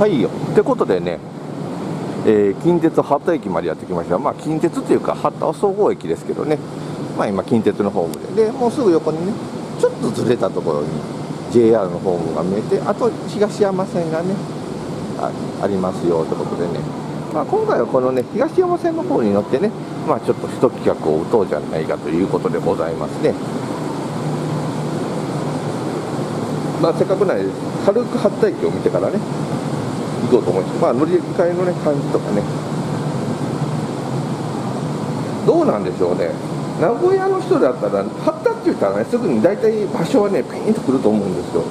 はいよ。ってことでね、えー近鉄八田駅までやってきました。まあ近鉄というか八田総合駅ですけどね。まあ今近鉄のホームで。でもうすぐ横にねちょっとずれたところに JR のホームが見えてあと東山線がねありますよということでね、まあ、今回はこのね東山線の方に乗ってねまあちょっと一企画を打とうじゃないかということでございますね。まあせっかくなんで軽く八田駅を見てからね行こうと思います。まあ乗り換えのね感じとかね。どうなんでしょうね。名古屋の人だったら八田って言ったらねすぐに大体場所はねピンとくると思うんですよ。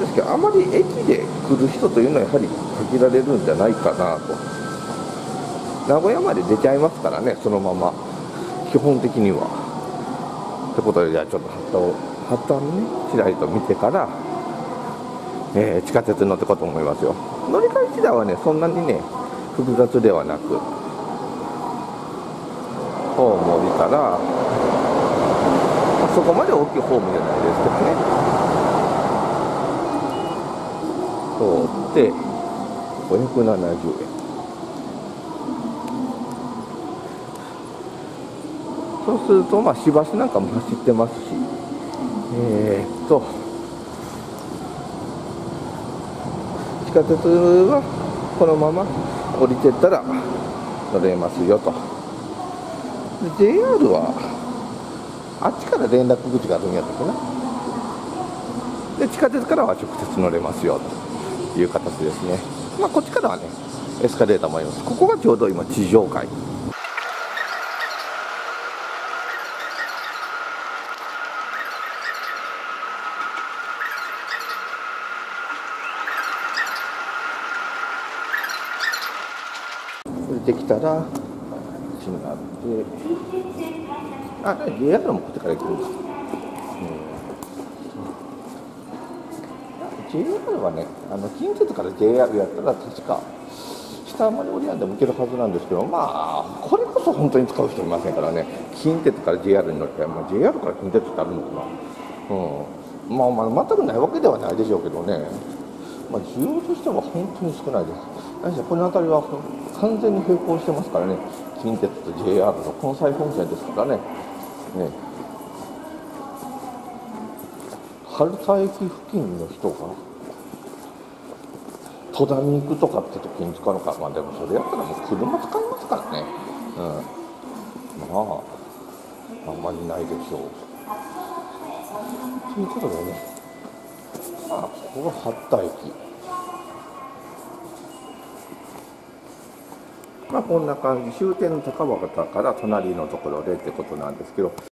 ですけどあまり駅で来る人というのはやはり限られるんじゃないかなと。名古屋まで出ちゃいますからねそのまま。基本的には。ってことでじゃあちょっと八田を八田をねちらりと見てからえー地下鉄に乗ってこうと思いますよ。乗り換え自体はねそんなにね複雑ではなくホーム降りたら、まあそこまで大きいホームじゃないですけどね。通って570円。そうするとまあ市バスなんかも走ってますしえー、っと地下鉄はこのまま降りてったら乗れますよと。JR はあっちから連絡口があるんやったっけな。で地下鉄からは直接乗れますよという形ですね。まあこっちからはねエスカレーターもあります。ここがちょうど今地上階。降りてきたらこっちになって。あ JR もこっちから行くんだ、うん。JR はねあの近鉄から JR やったら確か下まで降りなんでも行けるはずなんですけどまあこれこそ本当に使う人いませんからね。近鉄から JR に乗って、まあ、JR から近鉄ってあるのかな。うん。まあまあ全くないわけではないでしょうけどね。まあ需要としては本当に少ないです。何せこの辺りは完全に並行してますからね。近鉄と JR の関西本線ですからね。ね。春田駅付近の人が戸田に行くとかって時に使うのか。まあでもそれやったらもう車使いますからね。うん。まああんまりないでしょう。ということでねここが八田駅。まあこんな感じ。終点の高畑から隣のところでってことなんですけど。